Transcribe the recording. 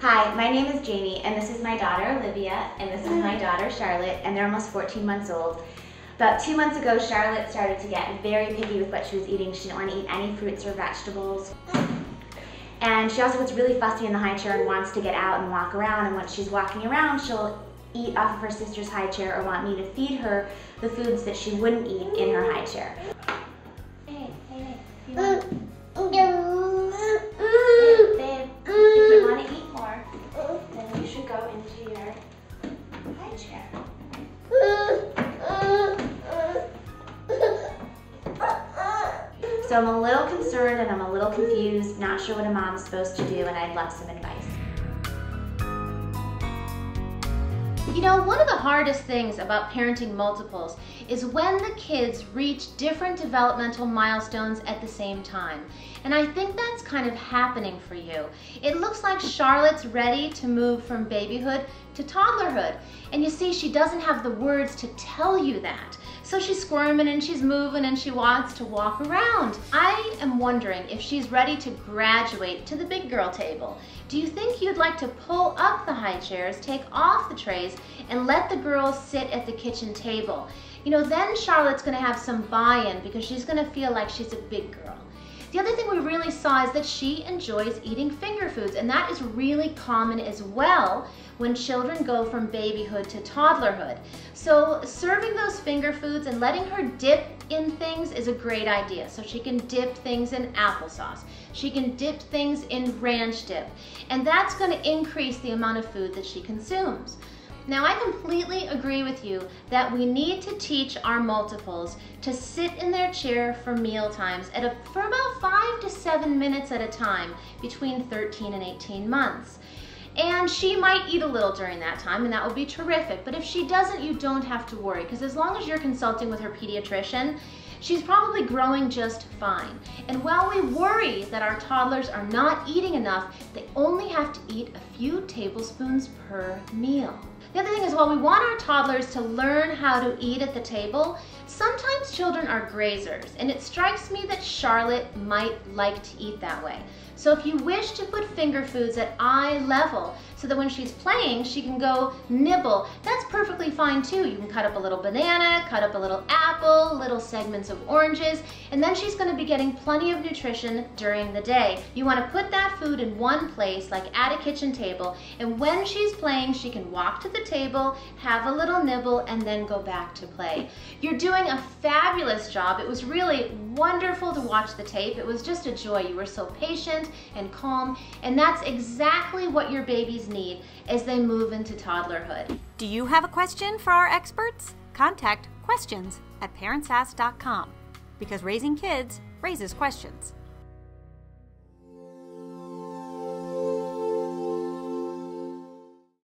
Hi, my name is Jamie, and this is my daughter Olivia, and this is my daughter Charlotte, and they're almost 14 months old. About two months ago, Charlotte started to get very picky with what she was eating. She didn't want to eat any fruits or vegetables. And she also gets really fussy in the high chair and wants to get out and walk around. And once she's walking around, she'll eat off of her sister's high chair or want me to feed her the foods that she wouldn't eat in her high chair. Hey, hey, hey. Go into your high chair. So I'm a little concerned and I'm a little confused, not sure what a mom's supposed to do, and I'd love some advice. You know, one of the hardest things about parenting multiples is when the kids reach different developmental milestones at the same time. And I think that's kind of happening for you. It looks like Charlotte's ready to move from babyhood to toddlerhood. And you see, she doesn't have the words to tell you that. So she's squirming and she's moving and she wants to walk around. I am wondering if she's ready to graduate to the big girl table. Do you think you'd like to pull up the high chairs, take off the trays, and let the girls sit at the kitchen table? You know, then Charlotte's gonna have some buy-in because she's gonna feel like she's a big girl. The other thing we really saw is that she enjoys eating finger foods, and that is really common as well when children go from babyhood to toddlerhood. So serving those finger foods and letting her dip in things is a great idea. So she can dip things in applesauce. She can dip things in ranch dip. And that's gonna increase the amount of food that she consumes. Now I completely agree with you that we need to teach our multiples to sit in their chair for meal times at a, for about five to seven minutes at a time between 13 and 18 months. And she might eat a little during that time and that would be terrific. But if she doesn't, you don't have to worry because as long as you're consulting with her pediatrician, she's probably growing just fine. And while we worry that our toddlers are not eating enough, they only have to eat a few tablespoons per meal. The other thing is while we want our toddlers to learn how to eat at the table, sometimes children are grazers and it strikes me that Charlotte might like to eat that way. So if you wish to put finger foods at eye level so that when she's playing she can go nibble, that's perfectly fine too. You can cut up a little banana, cut up a little apple, little segments of oranges, and then she's gonna be getting plenty of nutrition during the day. You wanna put that food in one place, like at a kitchen table, and when she's playing, she can walk to the table, have a little nibble, and then go back to play. You're doing a fabulous job. It was really wonderful to watch the tape. It was just a joy. You were so patient and calm. And that's exactly what your babies need as they move into toddlerhood. Do you have a question for our experts? Contact questions at parentsask.com because raising kids raises questions.